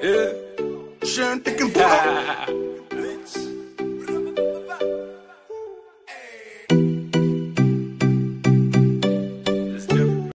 Yeah. Sharon thinking pull